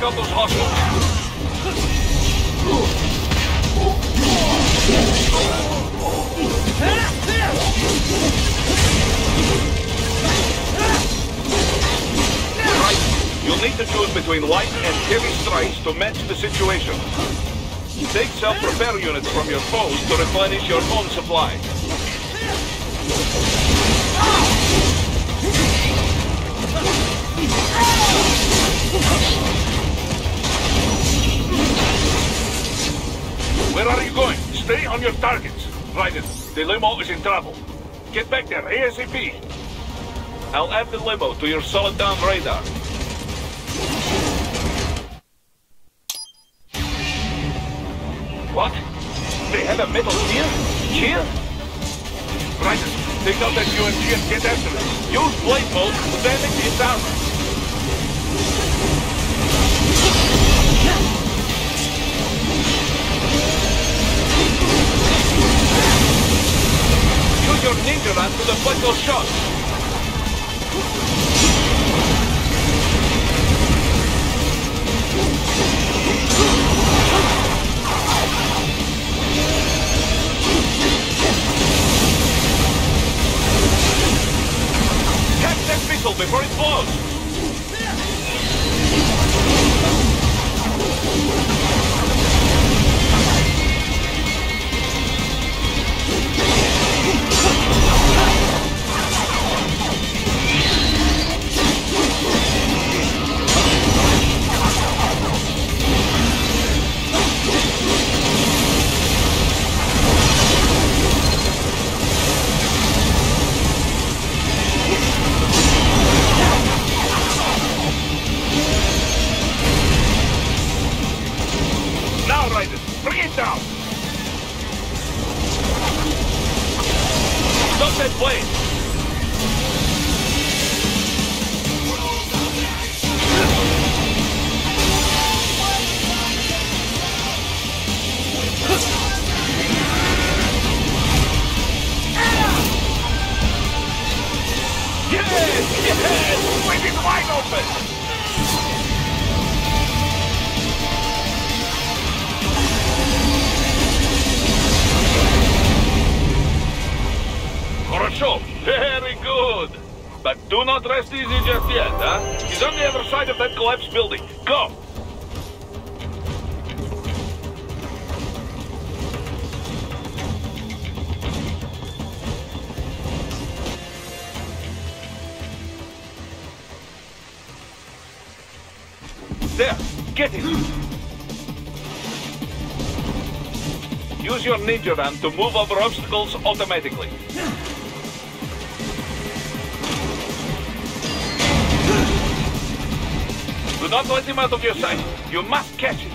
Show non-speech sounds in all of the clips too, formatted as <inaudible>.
those. Right. You'll need to choose between light and heavy strikes to match the situation. Take self-repair units from your foes to replenish your own supply. Where are you going? Stay on your targets. Raiden, the limo is in trouble. Get back there ASAP. I'll add the limo to your Soliton radar. What? They have a metal gear? Here? Raiden, take out that UMG and get after it. Use blade mode to damage its armor. Use your ninja run to deflect those shots. Catch that missile before it blows. To move over obstacles automatically. Do not let him out of your sight. You must catch him.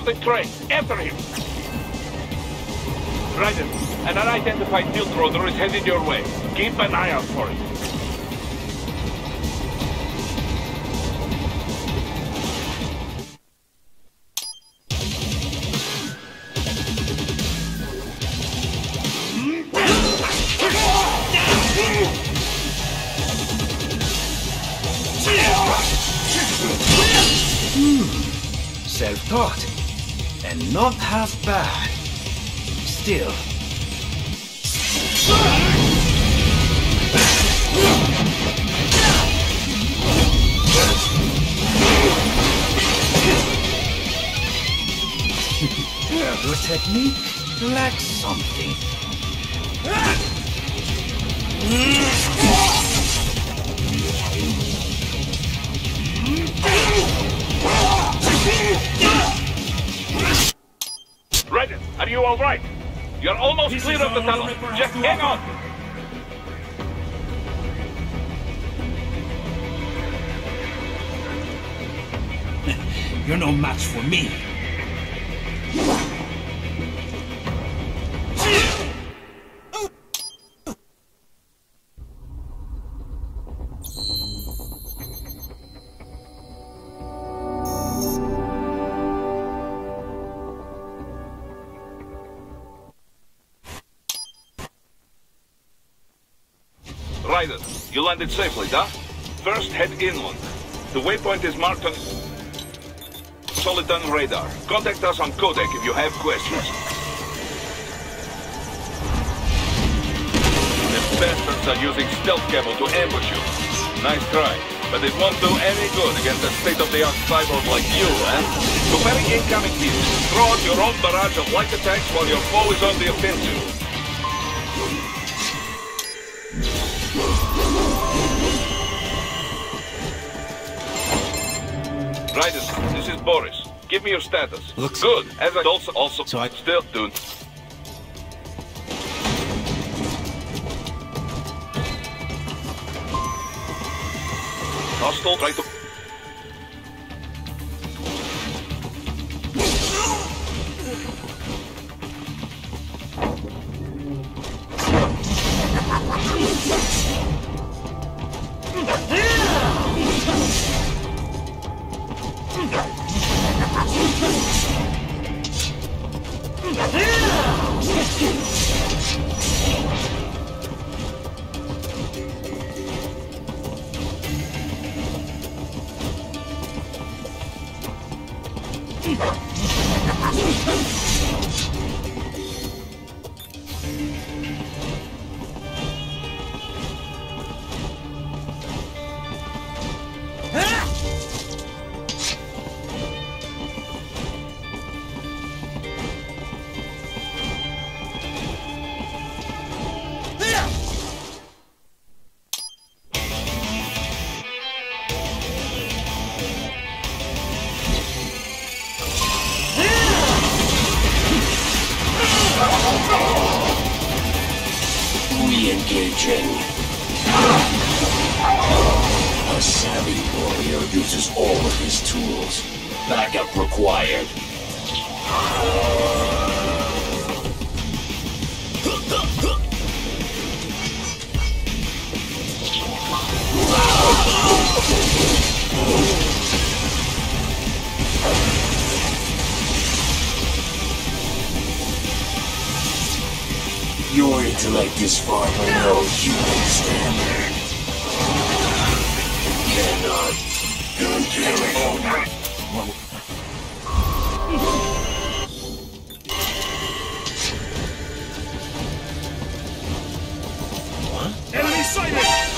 Of the train. After him. Raiden, an unidentified field roader is headed your way. Keep an eye out for it. You're no match for me. Raiden, you landed safely, da? First, head inland. The waypoint is marked on Soliton radar. Contact us on Codec if you have questions. The bastards are using stealth camo to ambush you. Nice try, but it won't do any good against a state-of-the-art cyborg like you, eh? Parry incoming hits, throw out your own barrage of light attacks while your foe is on the offensive. Raiden, this is Boris. Give me your status. Looks- good. As I also also So I- still dude. Hostile try to Re-engaging. A savvy warrior uses all of his tools. Backup required. Your intellect is far below human standard. You cannot contain Enemy sighted!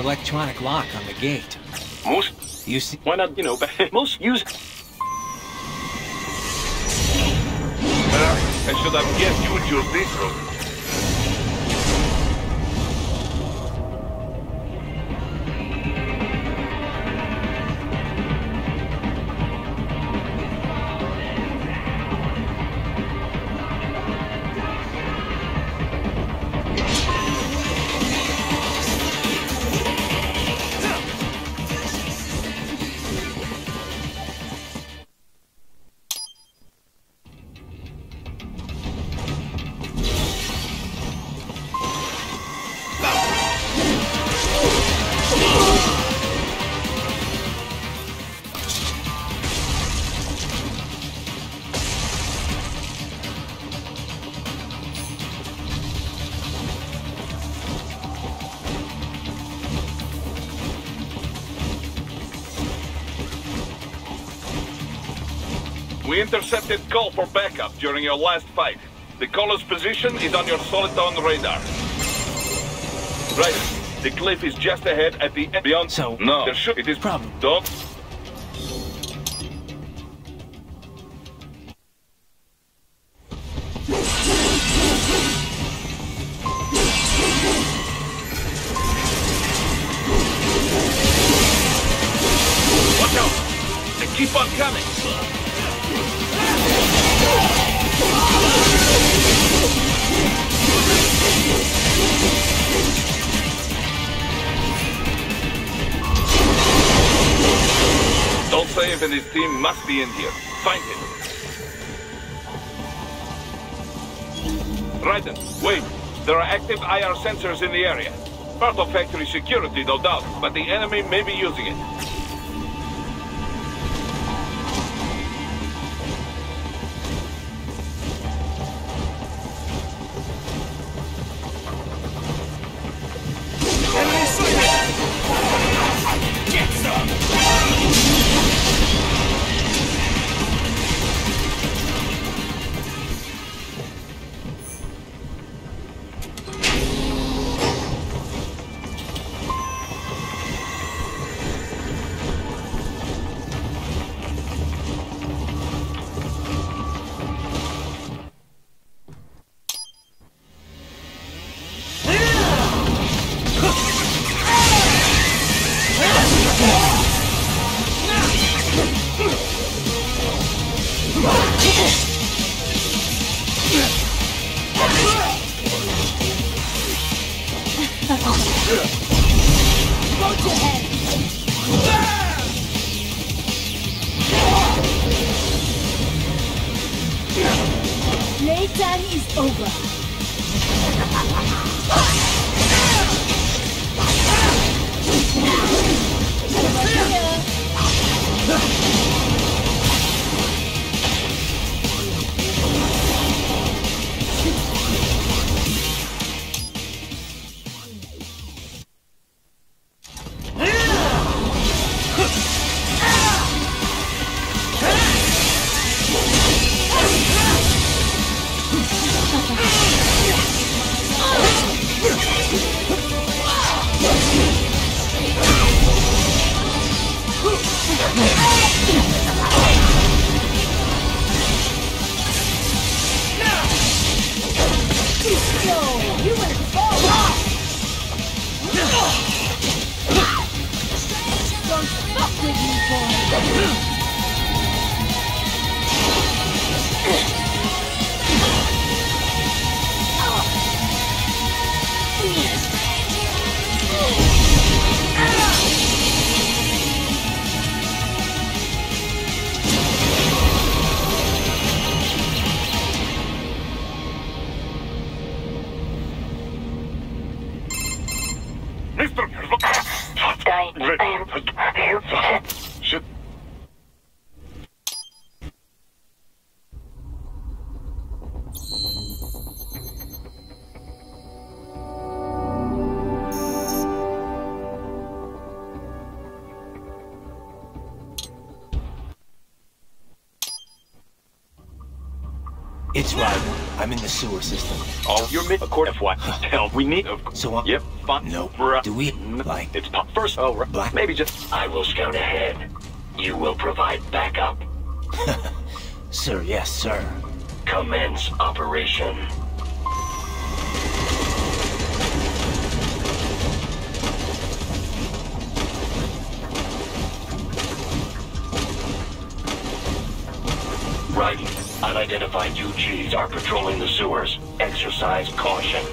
Electronic lock on the gate. Most, You see? why not, you know, <laughs> most use... Well, uh, I should have guessed you would use this route. Intercepted call for backup during your last fight. The caller's position is on your Soliton radar. Right. The cliff is just ahead at the end beyond. So- no, there should. It is Problem. Don't. Be in here. Find him. Raiden, wait. There are active IR sensors in the area. Part of factory security, no doubt, but the enemy may be using it. I'm in the sewer system. Oh, you're mid. According <laughs> to what? Hell, we need. Of, So I'm- Yep. Fun. No. Bruh. Do we- mm-hmm. like- It's pop. First. Oh, right. Black- Maybe just. I will scout ahead. You will provide backup. <laughs> Sir, yes, sir. Commence operation. Right. Unidentified UGs are patrolling the sewers. Exercise caution.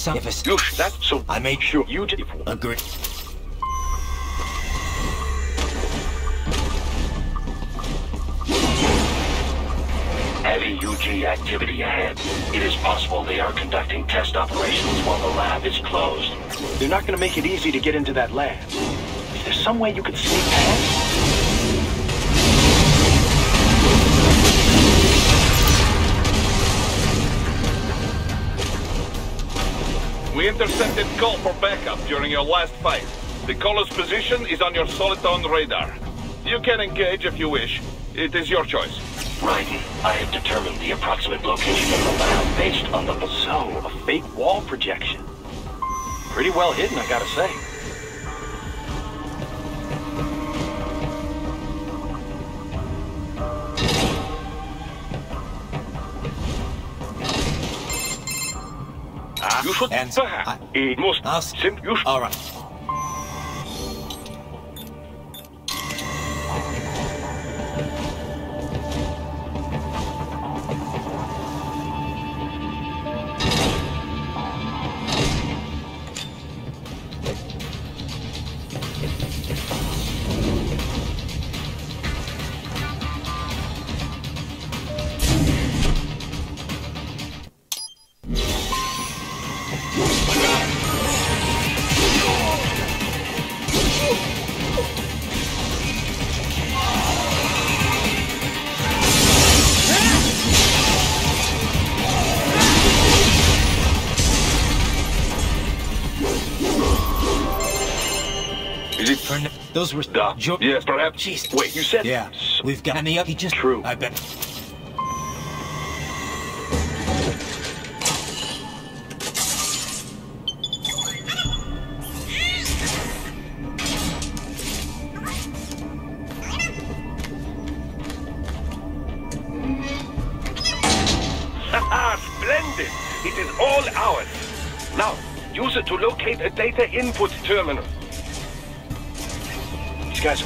Some if it's You. That's so. I made sure you did. agree. Heavy UG activity ahead. It is possible they are conducting test operations while the lab is closed. They're not going to make it easy to get into that lab. Is there some way you could sneak past? Intercepted call for backup during your last fight. The caller's position is on your Soliton radar. You can engage if you wish. It is your choice. Raiden, I have determined the approximate location of the lab based on the... So, a fake wall projection. Pretty well hidden, I gotta say. You should And perhaps. I- It must. I'll Sim, you should. All right. Those were Duh. Jo- Yes, perhaps. Jeez. Wait, you said. Yeah. We've got any up. He just True. I bet. <laughs> Splendid! It is all ours. Now, use it to locate a data input terminal.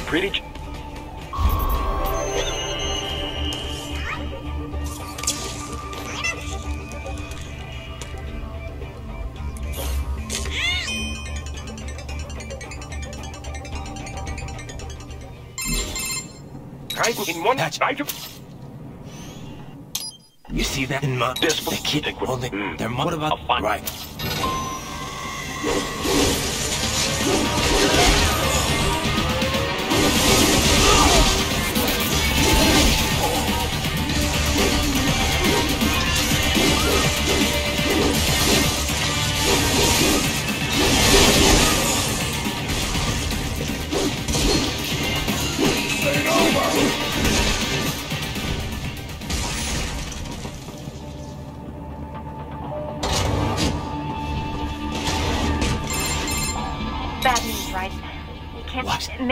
These guys are pretty. in one That's- right. You see that in my This- the kid holding Mm. their mo- What about right?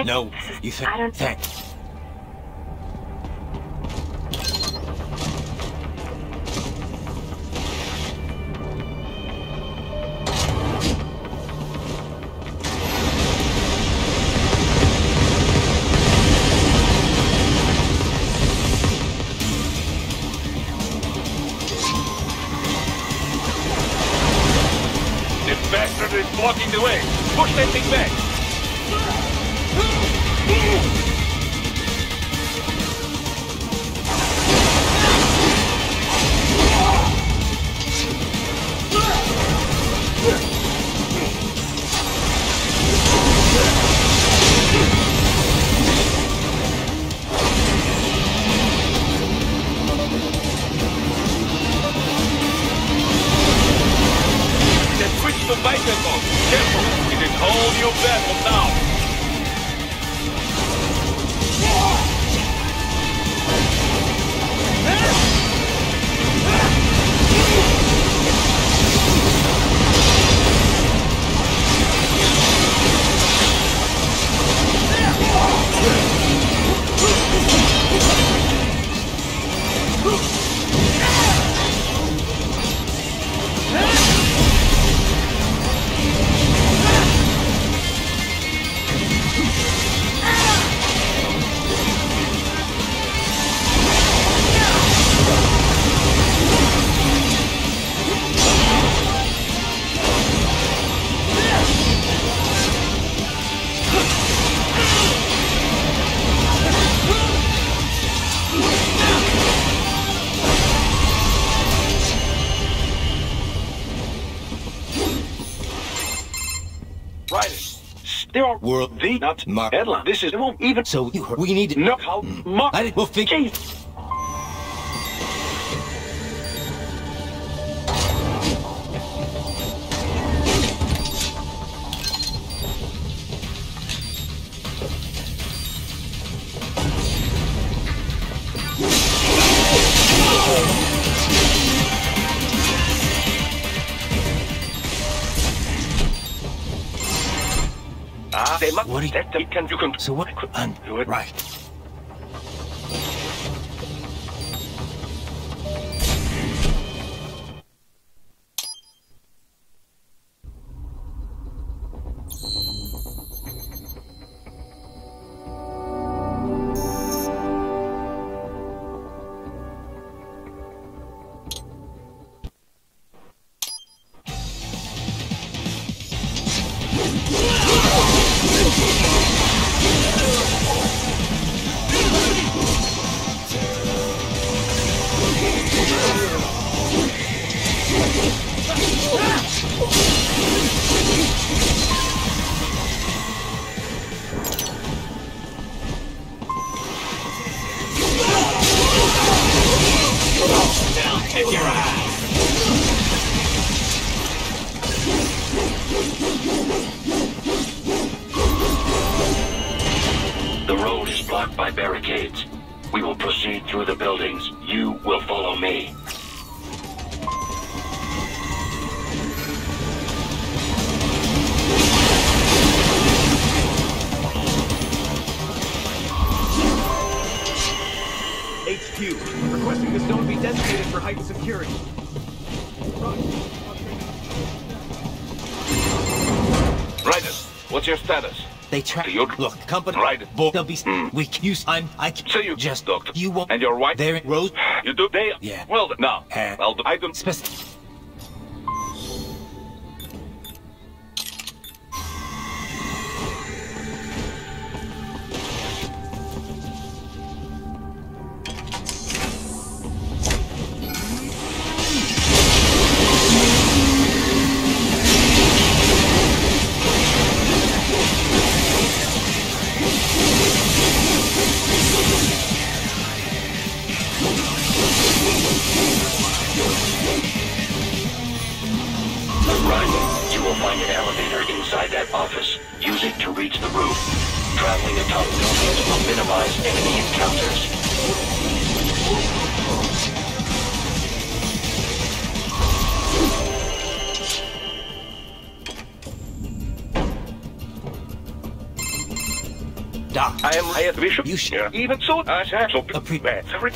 No, you think? I don't. Think. Not Mark- headline. This is it won't even So you heard. We need to. no how hmm. much. I did. We'll What do you- that they can you can. So what? I could Un- do. Right. Track. You- Look, company. Right. Bo- they'll be. We can use. I'm. I can. So you just. doctor. You won't. And your wife? They're in Rose. You do? They? Yeah. Well, no. Uh, well, I don't. Spec- Even so, I shall be better.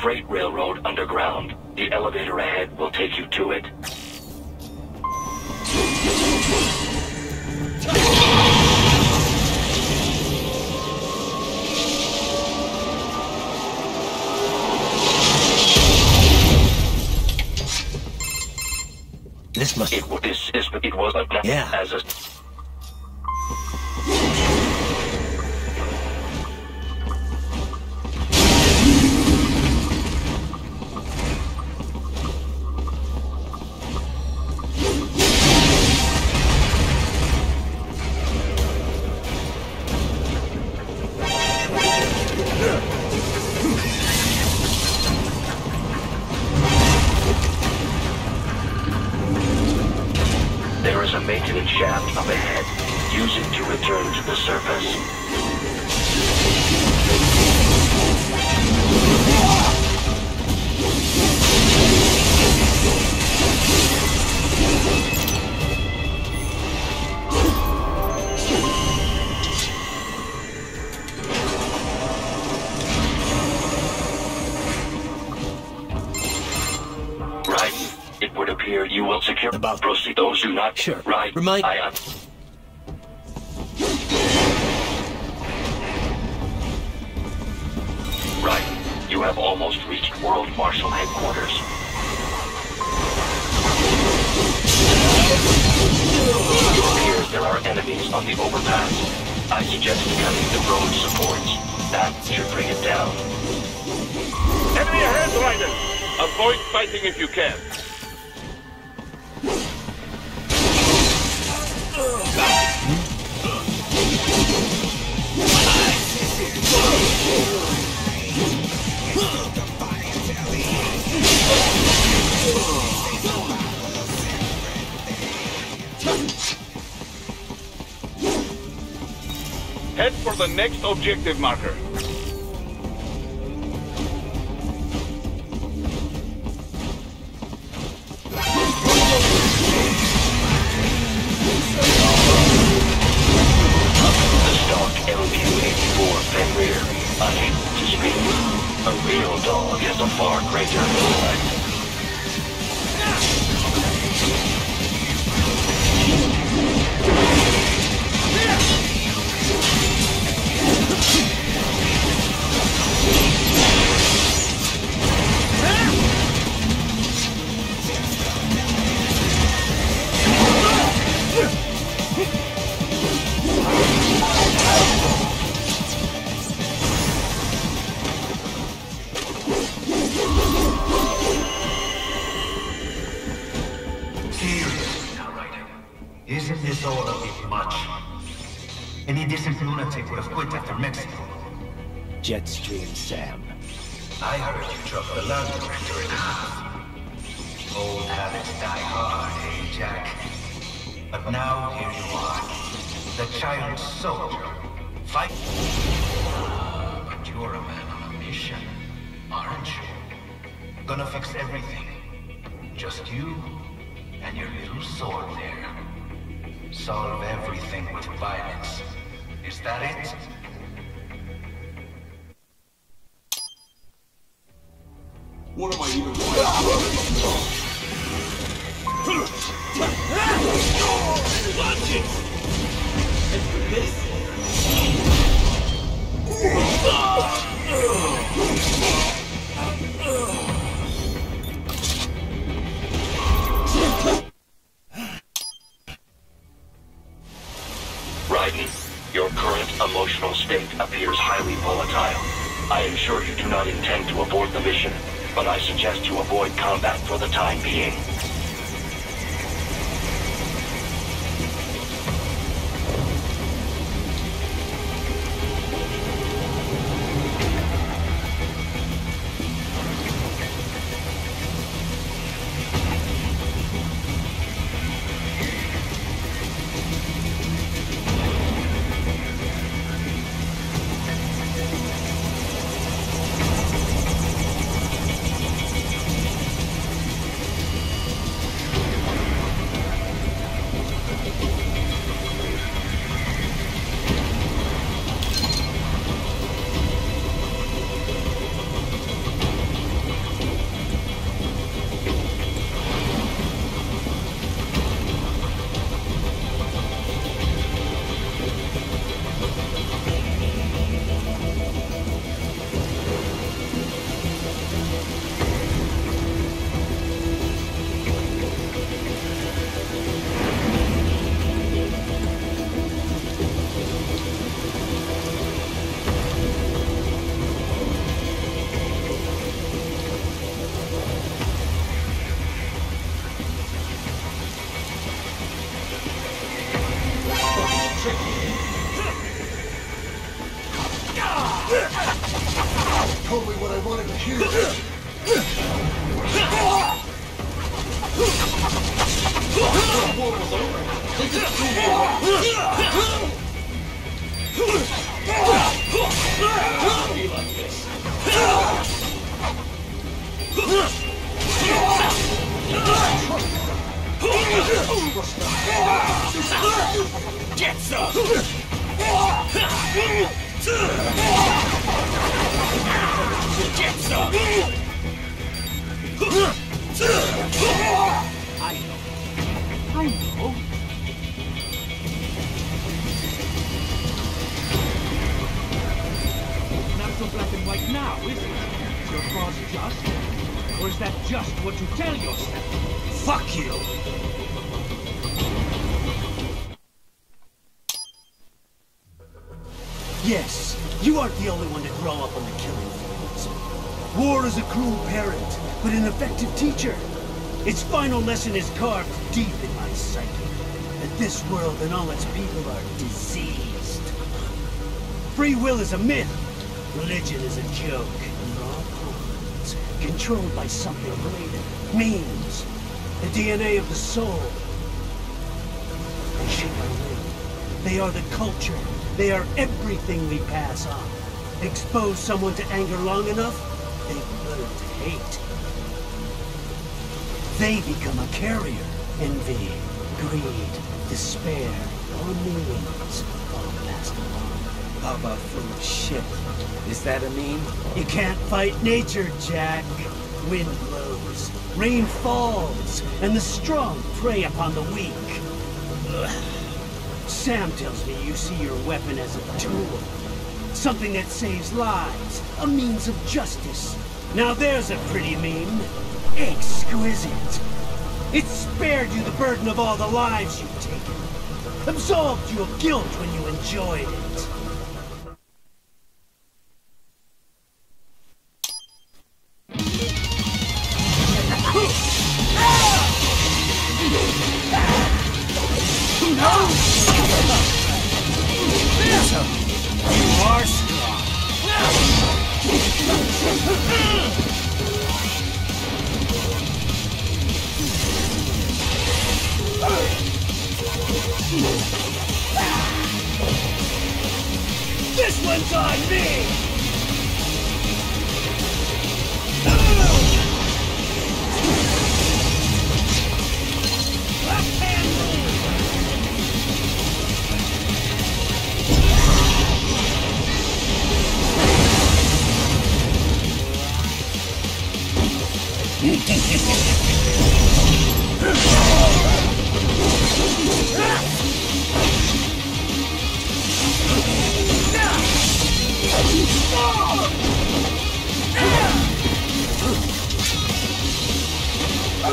freight railroad underground. The elevator ahead will take you to it. Remind. I, the next objective marker. Aren't the only one to grow up on the killing fields. War is a cruel parent, but an effective teacher. Its final lesson is carved deep in my psyche. That this world and all its people are diseased. Free will is a myth. Religion is a joke. And all controlled by something greater. Memes. The DNA of the soul. They shape our will. They are the culture. They are everything we pass on. Expose someone to anger long enough, they learn to hate. They become a carrier. Envy, greed, despair, all meanings, all passed along. Papa full of shit. Is that a meme? You can't fight nature, Jack. Wind blows, rain falls, and the strong prey upon the weak. Ugh. Sam tells me you see your weapon as a tool. Something that saves lives, a means of justice. Now there's a pretty meme. Exquisite. It spared you the burden of all the lives you've taken. Absolved you of guilt when you enjoyed it.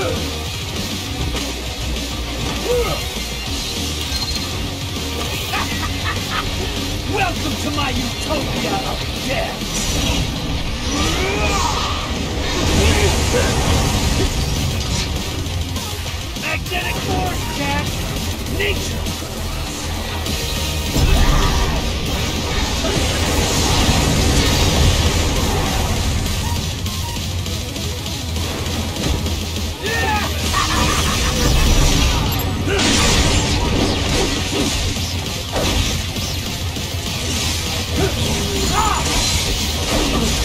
<laughs> Welcome to my utopia of death! Magnetic force, Jack! Nature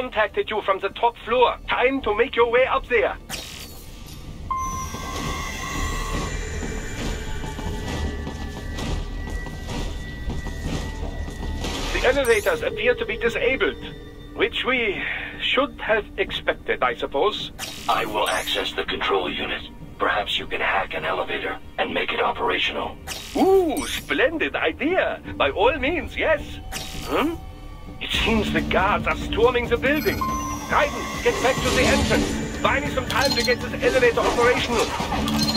contacted you from the top floor. Time to make your way up there. The elevators appear to be disabled, which we should have expected, I suppose. I will access the control unit. Perhaps you can hack an elevator and make it operational. Ooh, splendid idea. By all means, yes. Hmm? It seems the guards are storming the building. Raiden, get back to the entrance. Buy me some time to get this elevator operational.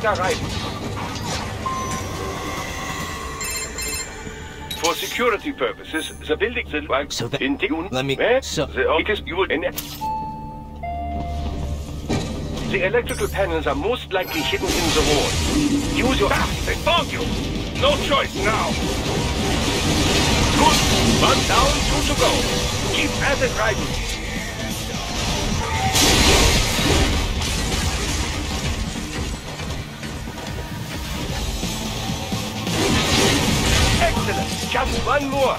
The elevator. For security purposes, the building will work So that- in tune. let me- Eh? so- the optics you will The electrical panels are most likely hidden in the wall. Use your... Ah, they found you! No choice now! Good! One down, two to go. Keep at it, Raiden. One more!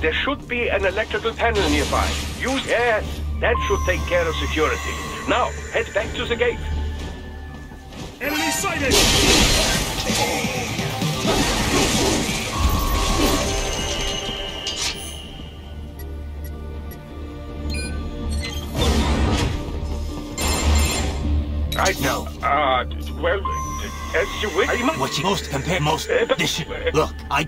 There should be an electrical panel nearby. Use... Yes, that should take care of security. Now, head back to the gate. Enemy sighted! Right now. Uh, well, as you wish. I. What you most compare most Eh, this look, I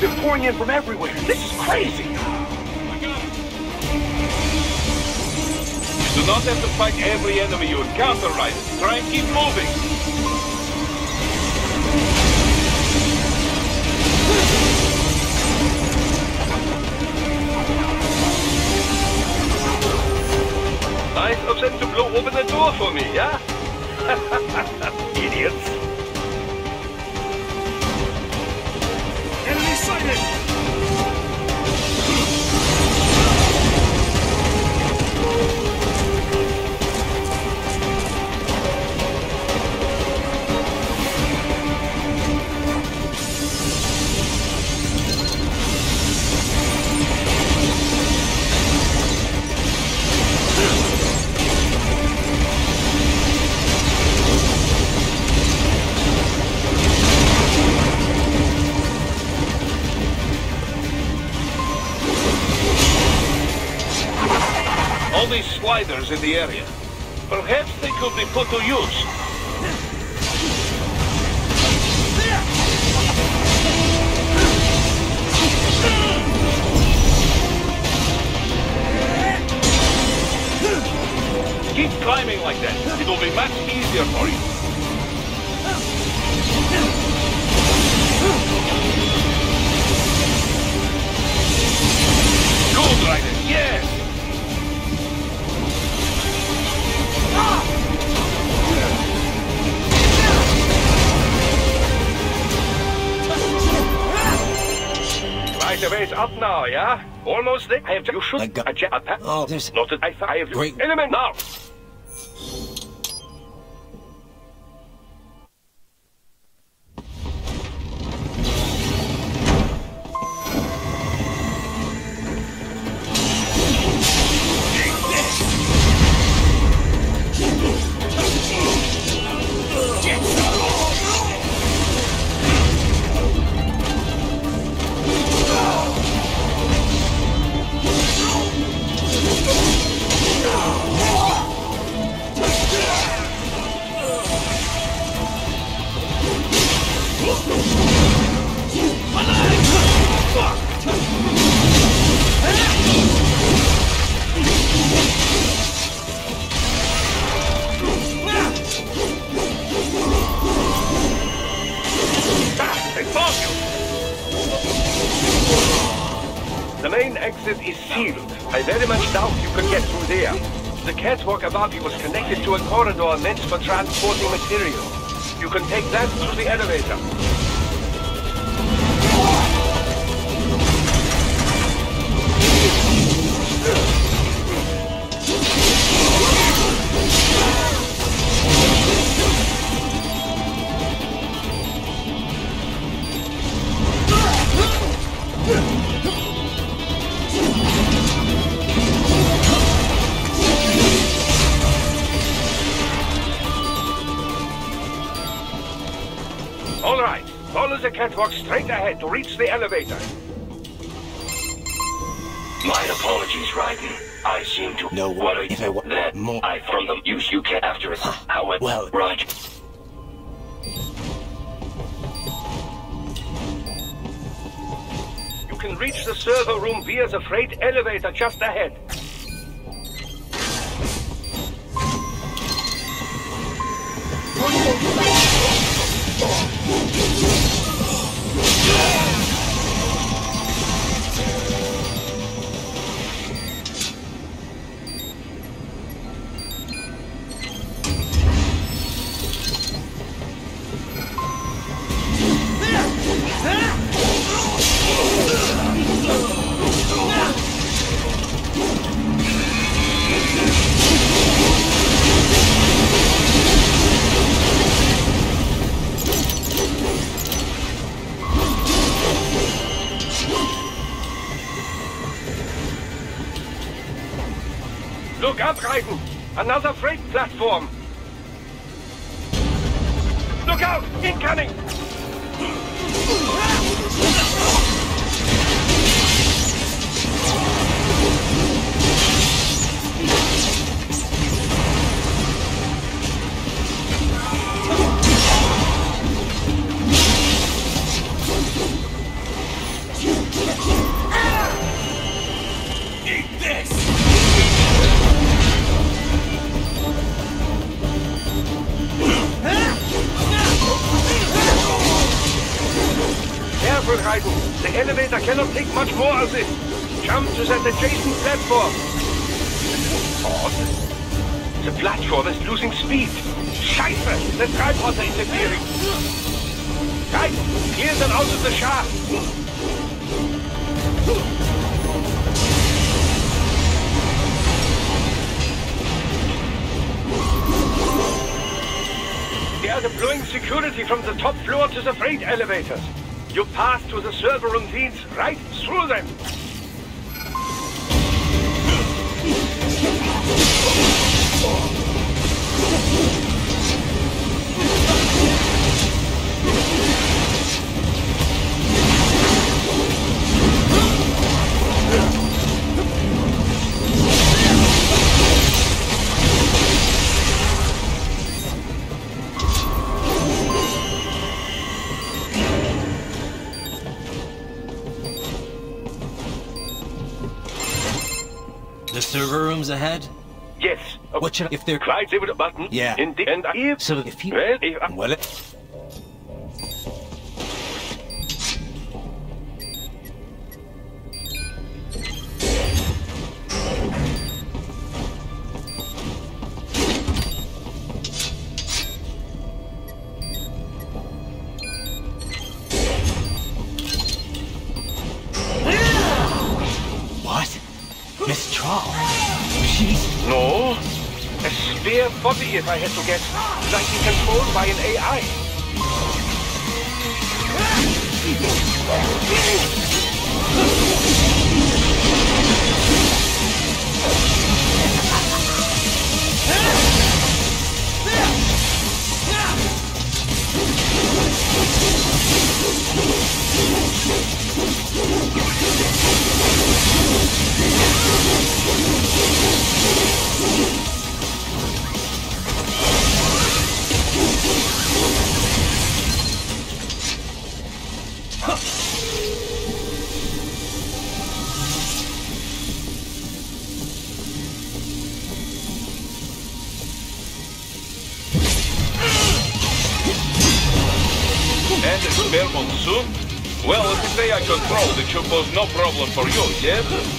They're pouring in from everywhere. This is crazy. You do not have to fight every enemy you encounter, right? Try and keep moving. Of them to blow open the door for me, yeah? Idiots. In the area. Perhaps they could be put to use. Keep climbing like that. It will be much easier for you. The up now, yeah? Almost there. I have you should I got- a pa- Oh, there's- not that I thought I have Great. element now. Connected to a corridor meant for transporting material. You can take that through the elevator. Server room via the freight elevator just ahead. Another freight platform! Look out! Incoming! More of. Jump to that adjacent platform. Odd. The platform is losing speed. Scheiße! The tripods are interfering. Raiden, clear them out of the shaft. They are deploying security from the top floor to the freight elevators. You pass to the server room feeds right through them. Yes. What should I, if they're... With a button. Yeah. In the end, if... So if you... Well, if... Well, If I had to guess, like he controlled by an AI. Should no problem for you, yes?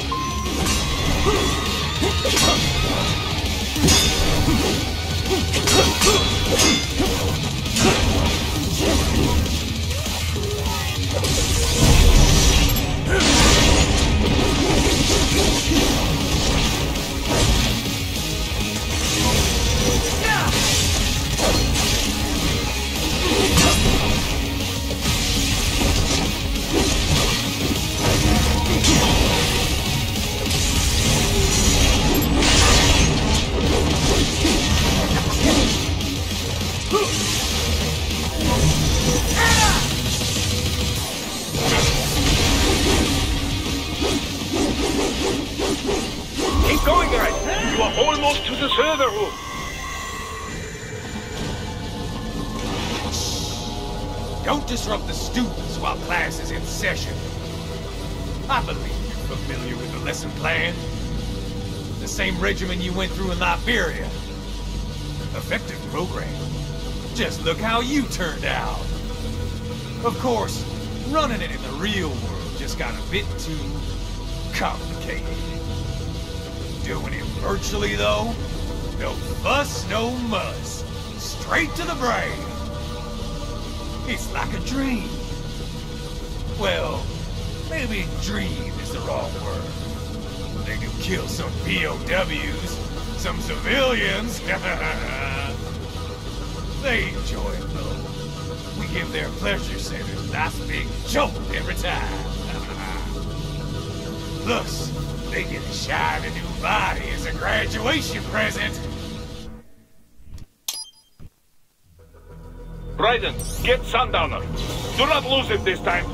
Went through in Liberia. Effective program. Just look how you turned out. Of course, running it in the real world just got a bit too complicated. Doing it virtually, though? No fuss, no muss. Straight to the brain. It's like a dream. Well, maybe dream is the wrong word. They do kill some POWs, some civilians. <laughs> they enjoy it, though. We give their pleasure centers a nice big jolt every time. <laughs> Plus, they get a shiny new body as a graduation present. Raiden, get Sundowner. Do not lose it this time.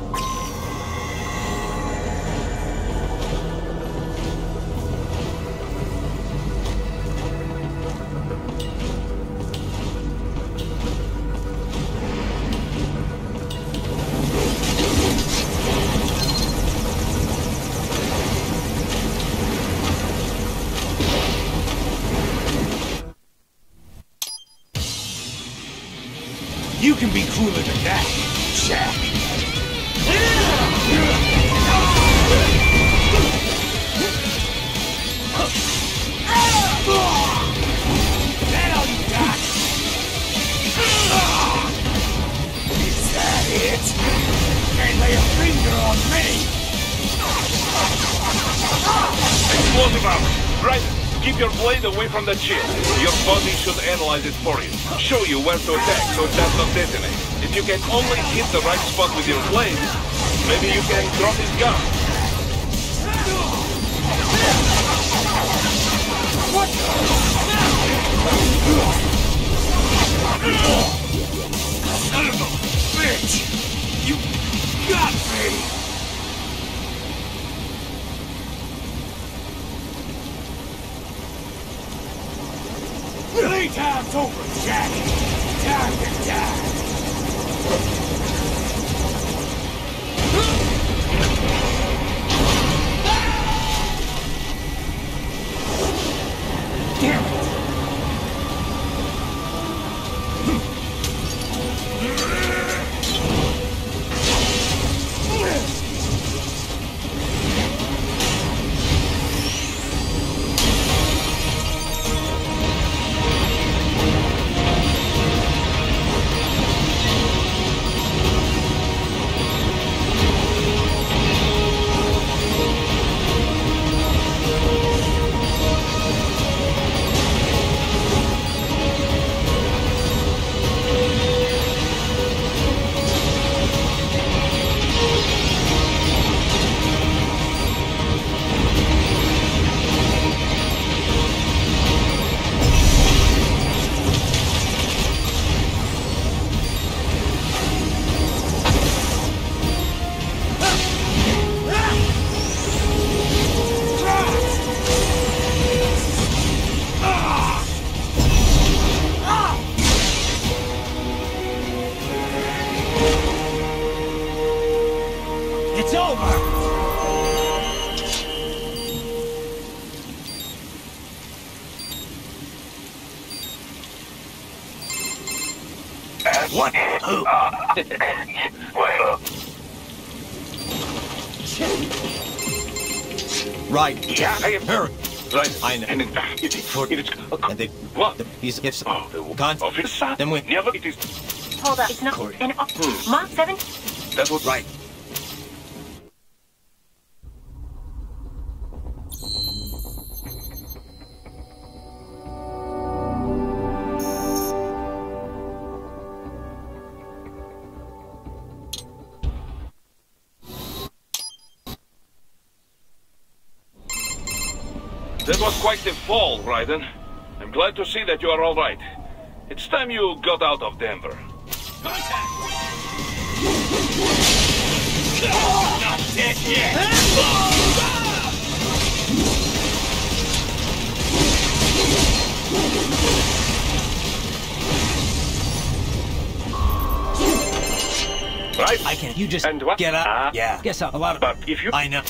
Right. I know. And it, it, For- it is... And they, What? the, he's if Oh, the gone. officer? Then we. Never. It is... Hold up. It's not Corey. an Hmm. Mark 7? That was... Right. Quite the fall, Raiden. I'm glad to see that you are all right. It's time you got out of Denver. Not dead yet! Right? I can't. You just And what? get up. Ah. yeah. Guess a lot of. But if you... I know.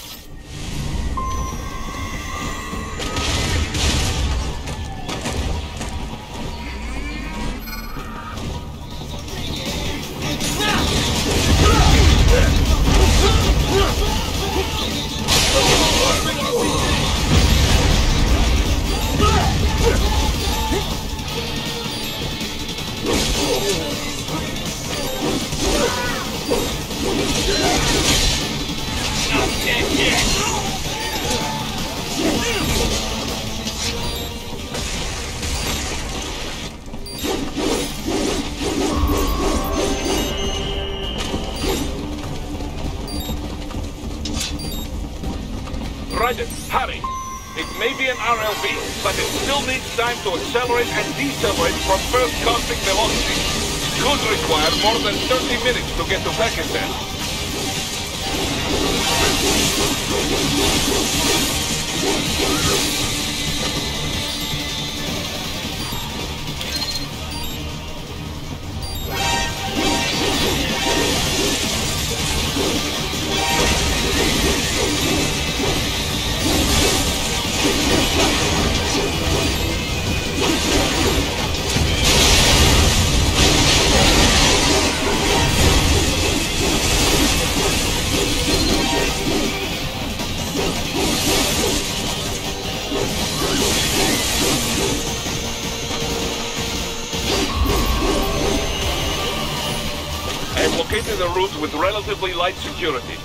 Light security.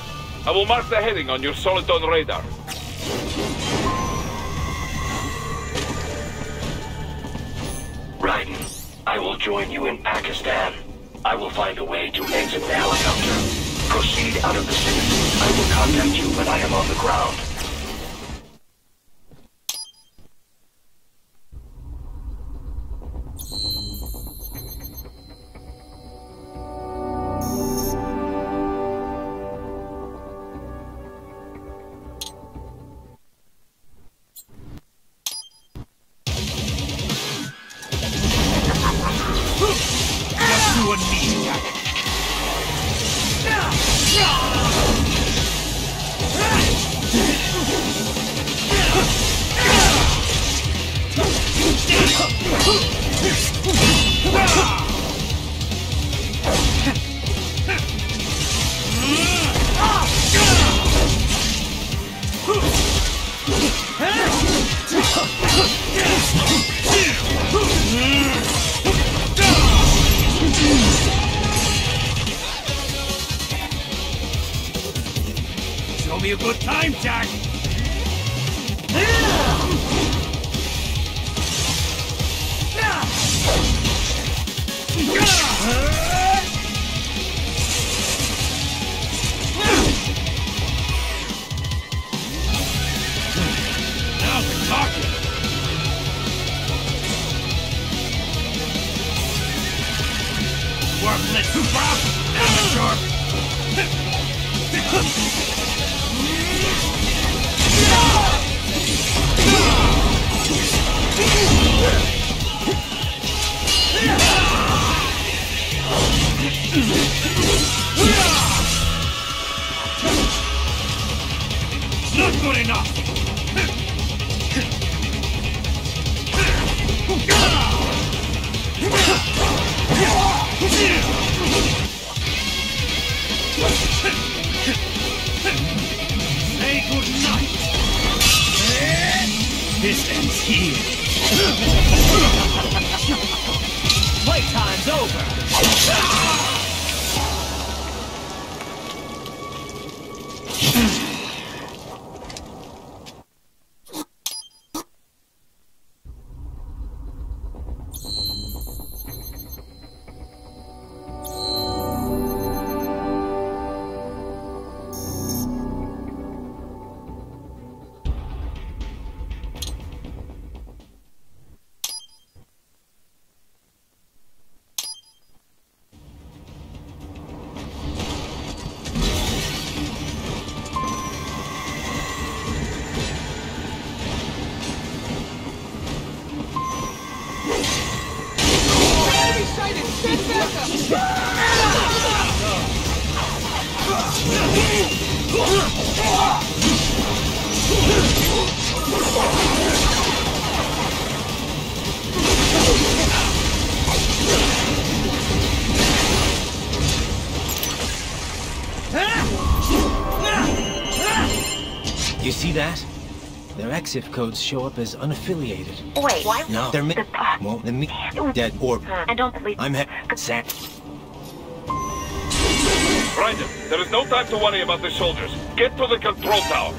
I will mark the heading on your Soliton radar. Their exit codes show up as unaffiliated. Wait, why? No, they're mi- well, the me dead or hmm, I don't believe. I'm he- Sam. Raiden, there is no time to worry about the soldiers. Get to the control tower.